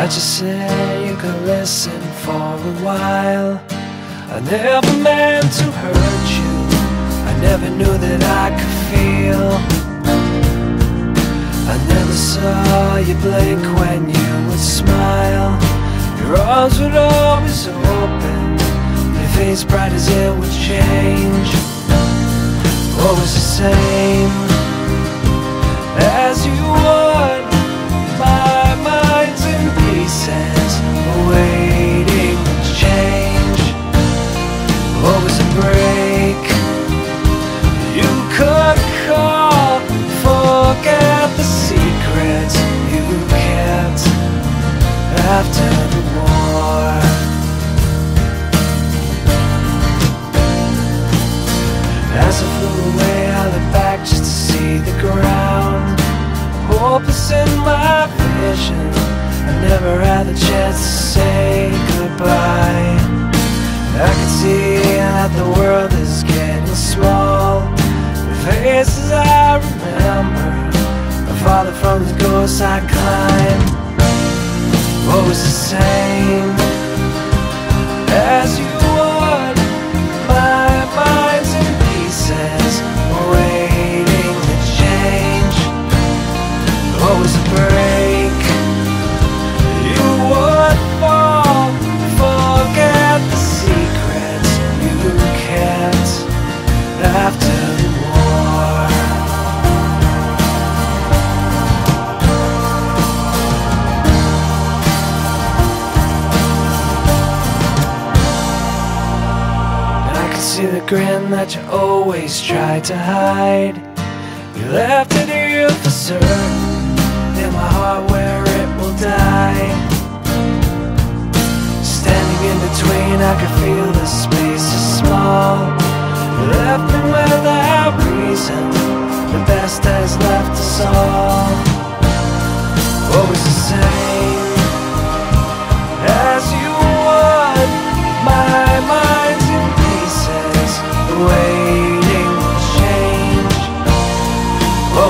I just said you could listen for a while. I never meant to hurt you. I never knew that I could feel. I never saw you blink when you would smile. Your arms would always open. Your face bright as it would change. Always the same never had the chance to say goodbye. I can see that the world is getting small. The faces I remember are farther from the ghost I The grin that you always tried to hide. You left it here for certain, in my heart where it will die. Standing in between, I can feel the space is small. You left me without reason, the best has left us all. What was the same?